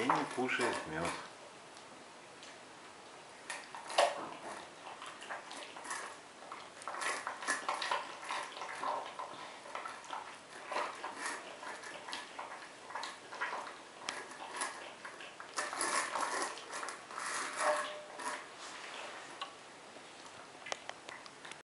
Сеня кушает мед.